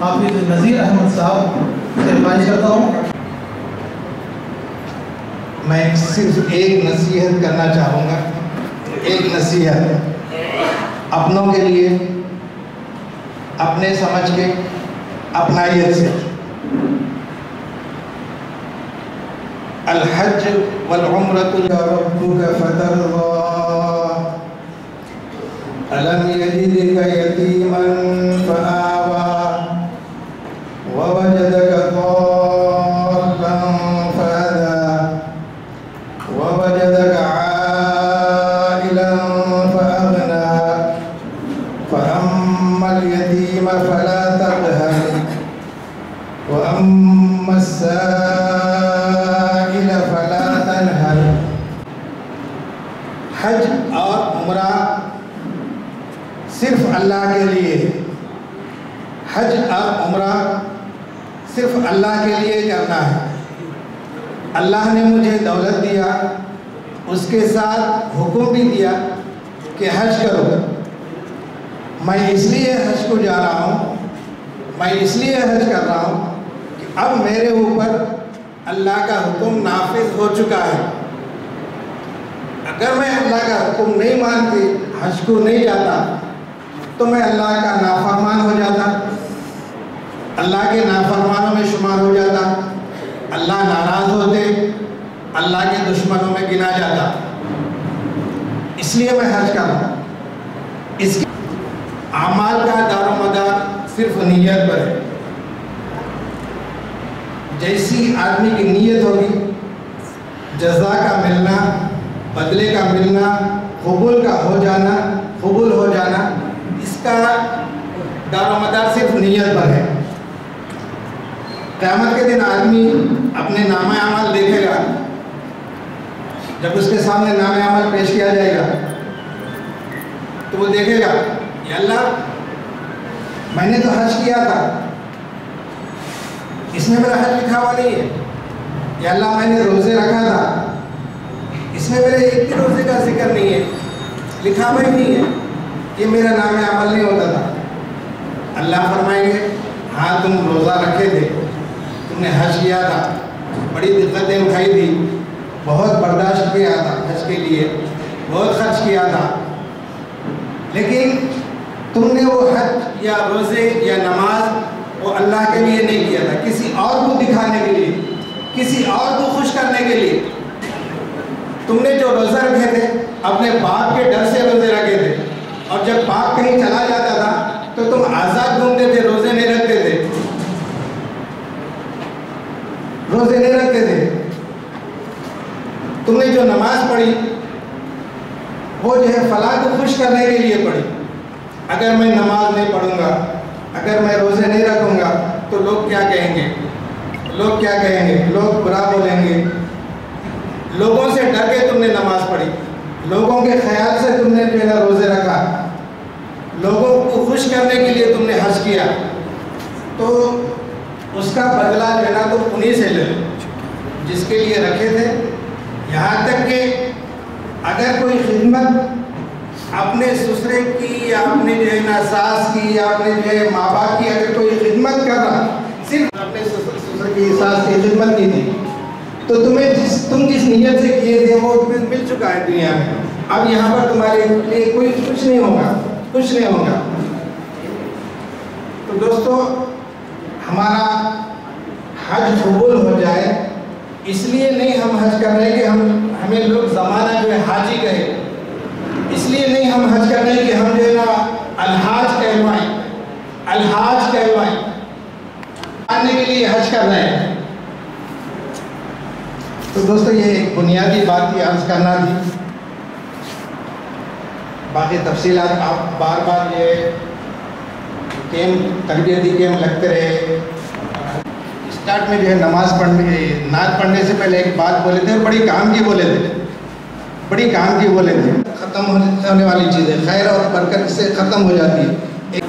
حافظ نذیر احمد صاحب سے خواہش کرتا ہوں۔ میں صرف ایک نصیحت کرنا چاہوں گا۔ ایک نصیحت۔ اپنوں کے لیے، اپنے سمجھ کے، اپنائیت سے۔ الحج والعمرة يا ربك فترضى ألم يجدك يتيما اللہ کے لیے حج اور عمرہ صرف اللہ کے لیے کرنا ہے۔ اللہ نے مجھے دولت دیا، اس کے ساتھ حکم بھی دیا کہ حج کرو۔ میں اس لیے حج کو جا رہا ہوں، میں اس لیے حج کر رہا ہوں کہ اب میرے اوپر اللہ کا حکم نافذ ہو چکا ہے۔ اگر میں اللہ کا حکم نہیں مان کے حج کو نہیں جاتا تو میں اللہ کا نافرمان ہو جاتا۔ اللہ کے نافرمانوں میں شمار ہو جاتا۔ اللہ ناراض ہوتے، اللہ کے دشمنوں میں گنا جاتا۔ اس لیے میں حج کر رہا ہوں۔ اس کی اعمال کا دار و مدار صرف نیت پر ہے۔ جیسی آدمی کی نیت ہوگی، جزا کا ملنا، بدلے کا ملنا، قبول کا ہو جانا، قبول ہو جانا کا دار مدار صرف نیت پر ہے۔ قیامت کے دن آدمی اپنے نام عمل دیکھے گا۔ جب اس کے سامنے نام عمل پیش کیا جائے گا، تو وہ دیکھے گا یا اللہ، میں نے تو حج کیا تھا۔ اس میں میرا حج لکھا ہوا نہیں ہے۔ یا اللہ، میں نے روزے رکھا تھا۔ اس میں میرے ایک بھی روزے کا ذکر نہیں ہے۔ لکھا ہوا ہی نہیں ہے۔ یہ میرا نام عمل نہیں ہوتا تھا۔ اللہ فرمائیں گے ہاں تم روزہ رکھے تھے۔ تم نے حج کیا تھا۔ بڑی دقتیں اٹھائی تھی۔ بہت برداشت کیا تھا حج کے لیے۔ بہت خرچ کیا تھا۔ لیکن تم نے وہ حج یا روزے یا نماز وہ اللہ کے لیے نہیں کیا تھا۔ کسی اور کو دکھانے کے لیے، کسی اور کو خوش کرنے کے لیے۔ تم نے جو روزہ رکھے تھے، اپنے باپ کے ڈر سے روزے رکھے تھے۔ جب باپ کہیں چلا جاتا تھا، تو تم آزاد گھومتے تھے، روزے نہیں رکھتے تھے۔ روزے نہیں رکھتے تھے۔ تم نے جو نماز پڑھی، وہ جو ہے فلاں کو خوش کرنے کے لیے پڑھی۔ اگر میں نماز نہیں پڑھوں گا، اگر میں روزے نہیں رکھوں گا، تو لوگ کیا کہیں گے؟ لوگ کیا کہیں گے؟ لوگ برا بولیں گے۔ لوگوں سے ڈر کے تم نے نماز پڑھی۔ لوگوں کے خیال سے تم نے جو ہے روزے رکھا۔ لوگوں کو خوش کرنے کے لیے تم نے حج کیا۔ تو اس کا بدلہ جو ہے نا تو انہیں سے لے جس کے لیے رکھے تھے۔ یہاں تک کہ اگر کوئی خدمت اپنے سسرے کی یا اپنے جو ہے نا ساس کی یا اپنے جو ہے ماں باپ کی اگر کوئی خدمت کر رہا صرف اپنے سسر کی ساس کی خدمت کی تھی، تو تمہیں جس، تم جس نیت سے کیے تھے، وہ تمہیں مل چکا ہے دنیا میں۔ اب یہاں پر تمہارے لیے کوئی کچھ نہیں ہوگا۔ کچھ نہیں ہوگا تو دوستو، ہمارا حج قبول ہو جائے، اس لیے نہیں ہم حج کر رہے کہ ہم، ہمیں لوگ زمانہ جو ہے حاجی کہے۔ اس لیے نہیں ہم حج کر رہے کہ ہم جو ہے نا الحاج کہلوائیں۔ الحاج کہلوائیں۔ آنے کے لیے حج کر رہے ہیں۔ تو دوستو، یہ ایک بنیادی بات کی عرض کرنا تھی۔ باقی تفصیلات آپ بار بار یہ کیمپ تربیتی کیمپ لگتے رہے۔ اسٹارٹ میں جو ہے نماز پڑھنے نعت پڑھنے سے پہلے ایک بات بولے تھے اور بڑی کام کی بولے تھے۔ بڑی کام کی بولے تھے۔ ختم ہونے والی چیزیں، خیر اور برکت سے ختم ہو جاتی ہے ایک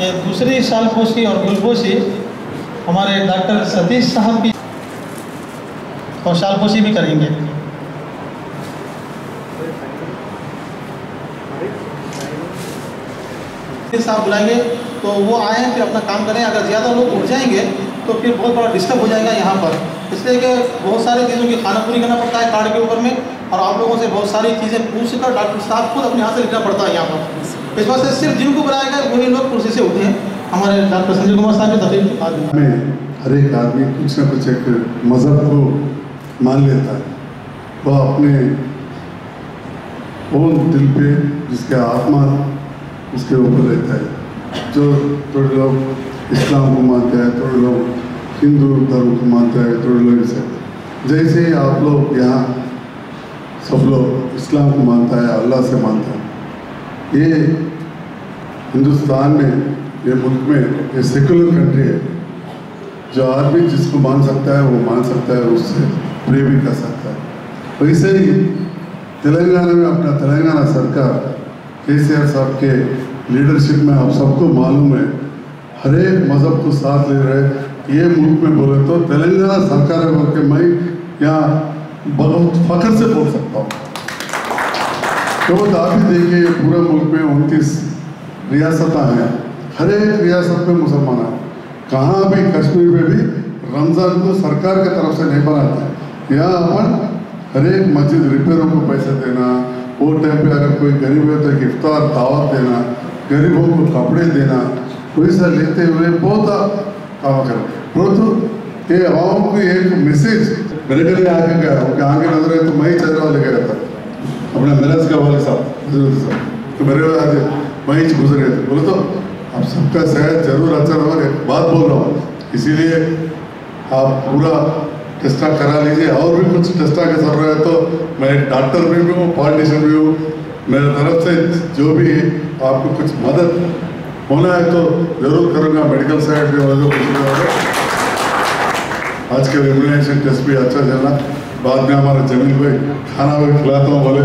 یہ دوسری سال پوسی اور گلپوسی ہمارے ڈاکٹر ستیش صاحب کی اور شالپوشی بھی کریں گے۔ صاحب بلائیں گے، تو وہ آئیں پھر اپنا کام کریں۔ اگر زیادہ لوگ اٹھ جائیں گے، تو پھر بہت بڑا ڈسٹرب ہو جائے گا یہاں پر۔ اس لیے کہ بہت ساری چیزوں کی کھانا پوری کرنا پڑتا ہے کارڈ کے اوپر میں۔ اور آپ لوگوں سے بہت ساری چیزیں پوچھ کر ڈاکٹر صاحب خود اپنے ہاتھ سے لکھنا پڑتا ہے یہاں پر۔ اس وجہ سے صرف جن کو بلایا گیا وہی لوگ کرسی سے اٹھے ہیں۔ ہمارے ڈاکٹر سنجے کمار صاحب کی تقریب آدمی میں ہر ایک آدمی کچھ نہ کچھ ایک مذہب کو مان لیتا ہے۔ وہ اپنے اون دل پہ جس کا آتما اس کے اوپر رہتا ہے۔ جو تھوڑے لوگ اسلام کو مانتے ہیں، تھوڑے لوگ ہندو دھرم کو مانتے ہیں، تھوڑے لوگ اسے جیسے ہی آپ لوگ یہاں سب لوگ اسلام کو مانتا ہے، اللہ سے مانتا ہے۔ یہ ہندوستان میں، یہ ملک میں یہ سیکولر کنٹری ہے۔ جو آدمی جس کو مان سکتا ہے، وہ مان سکتا ہے، اس سے پرے بھی کر سکتا ہے۔ ویسے ہی تلنگانہ میں اپنا تلنگانہ سرکار کے سی آر صاحب کے لیڈرشپ میں آپ سب کو معلوم ہے۔ ہر ایک مذہب کو ساتھ لے رہے۔ یہ ملک میں بولے تو تلنگانہ سرکار ہے بول کے میں یہاں بہت فخر سے بول سکتا ہوں۔ تو وہ دیکھیے پورے ملک میں انتیس ریاستیں ہیں۔ ہر ایک ریاست میں مسلمان ہیں۔ کہاں بھی کشمیر میں بھی رمضان کو سرکار کی طرف سے نہیں بناتے۔ یہاں اپن ہر ایک مسجد ریپیروں کو پیسے دینا، وہ ٹائم پہ اگر کوئی غریب ہے تو ایک افطار، دعوت دینا، غریبوں کو کپڑے دینا۔ پیسہ لیتے ہوئے بہت کام کریں۔ پرتو یہ عوام کو ایک میسیج میرے گھر آ کے گیا کہ آگے نظر ہے تو میں ہی چہرہ لے کے رہتا اپنے میرج کا والد صاحب حضرت صاحب تو میرے آج وہیں سے گزر گئے تھے بولے تو آپ سب کا صحت ضرور اچھا رہا ایک بات بول رہا ہوں اسی لیے آپ پورا ٹیسٹا کرا لیجیے اور بھی کچھ ٹیسٹا کا سر رہا ہے تو میں ڈاکٹر بھی ہوں پالیٹیشین بھی ہوں میرے طرف سے جو بھی آپ کو کچھ مدد ہونا ہے تو ضرور کروں گا میڈیکل سائڈ بھی ہوگا کچھ آج کے ریمونیشن ٹیسٹ بھی اچھا چلا بعد میں ہمارا جمیل بھائی کھانا بھی کھلاتا ہوں بولے۔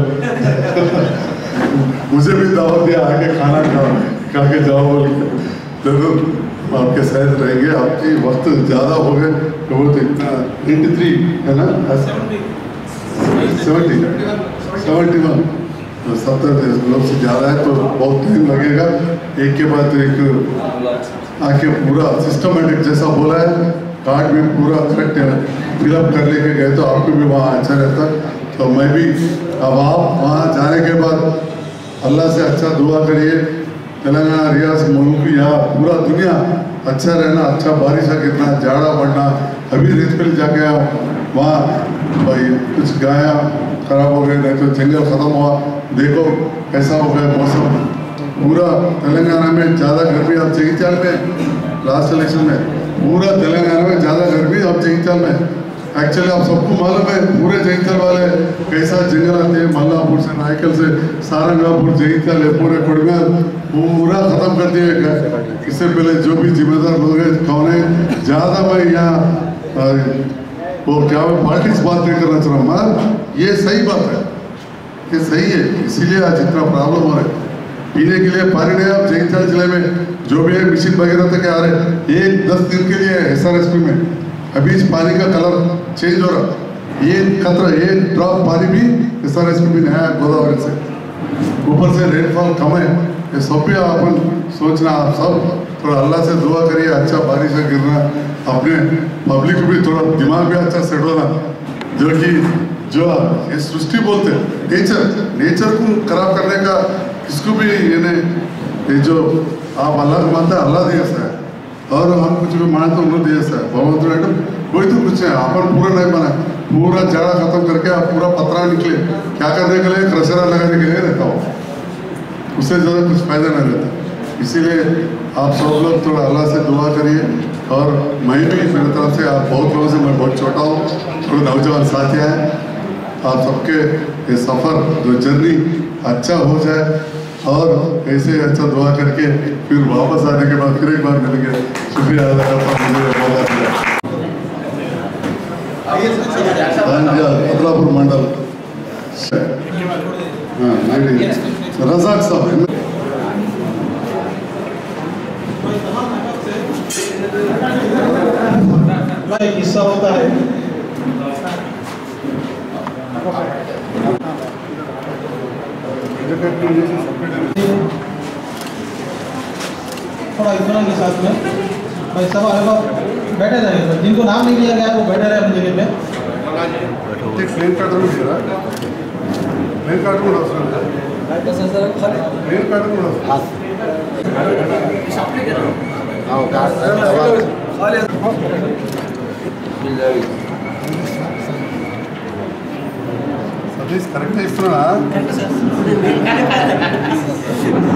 مجھے بھی دعوت دیا آ کے کھانا کھاؤ۔ کھا کے جاؤ بول کے ضرور آپ کے ساتھ رہیں گے آپ کی وقت زیادہ ہو گئے۔ تو وہ تو اتنا ایٹی تھری ہے نا؟ سیونٹی سیونٹی ون ستر لوگ سے زیادہ ہے تو بہت ٹائم لگے گا۔ ایک کے بعد ایک آ کے پورا سسٹمیٹک جیسا بولا ہے۔ کارڈ بھی پورا فل اپ کر لے کے گئے تو آپ کو بھی وہاں اچھا رہتا۔ تو میں بھی اب آپ وہاں جانے کے بعد اللہ سے اچھا دعا کریے۔ تلنگانہ ریاست ملک یہاں پورا دنیا اچھا رہنا اچھا بارش ہے کتنا جاڑا پڑنا ابھی ریت پل جا کے وہاں بھائی کچھ گایا خراب ہو گئے، نہیں تو جنگل ختم ہوا۔ دیکھو کیسا ہو گیا موسم۔ پورا تلنگانہ میں زیادہ گرمی اب چال میں لاسٹ الیکشن میں پورا تلنگانہ گرمی میں۔ ایکچولی آپ سب کو معلوم ہے، پورے جینچل والے کیسا جنگل آتے ہیں ملا پور سے نائکل سے سارنگا پور جینچل ہے پورے کڑگا پورا ختم کر دیا گیا اس سے پہلے جو بھی ذمہ دار لوگ ہیں کون ہیں زیادہ میں یہاں وہ کیا میں پارٹیز بات نہیں کرنا چاہ رہا ہوں یہ صحیح بات ہے۔ یہ صحیح ہے، اسی لیے آج اتنا پرابلم ہو رہا ہے۔ پینے کے لیے پانی نہیں، آپ جینچل ضلع میں جو بھی ہے مشین وغیرہ تک آ رہے ہیں۔ ایک دس دن کے لیے ایس آر ایس پی میں۔ ابھی اس پانی کا کلر چینج ہو رہا ایک قطرہ ایک ڈراپ پانی بھی ایس آر ایس پی میں نیا گوداوری سے۔ اوپر سے رین فال کم ہے۔ یہ سب بھی آپ سوچنا، آپ سب تھوڑا اللہ سے دعا کریے اچھا بارش کا گرنا۔ اپنے پبلک بھی تھوڑا دماغ بھی اچھا سیٹ ہونا۔ جو کہ جو یہ سرشٹی بولتے ہیں نیچر نیچر کو خراب کرنے کا اس کو بھی یہ یہ جو آپ اللہ کو مانتے ہیں، اللہ دیا سا ہے۔ اور ہم کچھ بھی مانتے انہوں نے دیا سا ہے بہت ایٹم کوئی تو کچھ ہے اپن پورا نہیں بنا پورا جاڑا ختم کر کے آپ پورا پترا نکلے کیا کرنے کے لیے کرشرا لگانے کے لیے رہتا ہوں اس سے زیادہ کچھ فائدہ نہیں رہتا اسی لیے آپ سب لوگ تھوڑا اللہ سے دعا کریے اور میں بھی میرے طرف سے آپ بہت لوگوں سے میں بہت چھوٹا ہوں تھوڑے نوجوان ساتھی ہیں آپ سب کے یہ سفر جو جرنی اچھا ہو جائے اور ایسے اچھا دعا کر کے پھر واپس آنے کے بعد پھر ایک بار ملیں گے شکریہ ادا کرتا ہوں مجھے موقع دیا بدلا پور منڈل۔ ہاں، رزاق صاحب۔ ایک حصہ ہوتا ہے۔ ان کے ساتھ میں۔ بھائی سب آئے الگ بیٹھے جائیں گے جن کو نام نہیں لیا گیا وہ بیٹھے رہے اپنی جگہ پہ۔ ہاں۔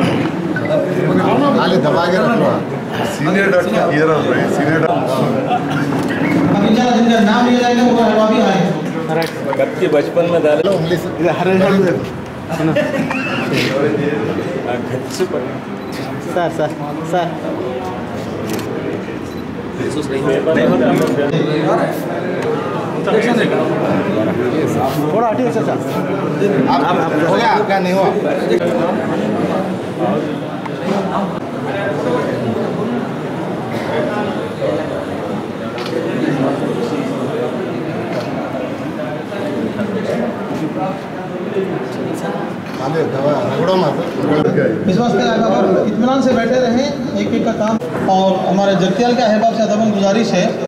کریکٹ ಅಲ್ಲಿ ದಬಾಗಿರ ಸೀನಿಯರ್ ಡಾಕ್ಟರ್ ಕ್ಲಿಯರ್ ಅಲ್ಲ ಸೀನಿಯರ್ ಡಾಕ್ಟರ್ ಕತ್ತಿ ಬಚಪನ್ ಮೇಲೆ ಸರ್ ಸರ್ ಸರ್ تھوڑا ہٹی سر آپ کا نہیں ہوا اس واسطے اطمینان سے بیٹھے رہیں، ایک ایک کا کام، اور ہمارے جگتیال کے احباب سے ادب گزارش ہے۔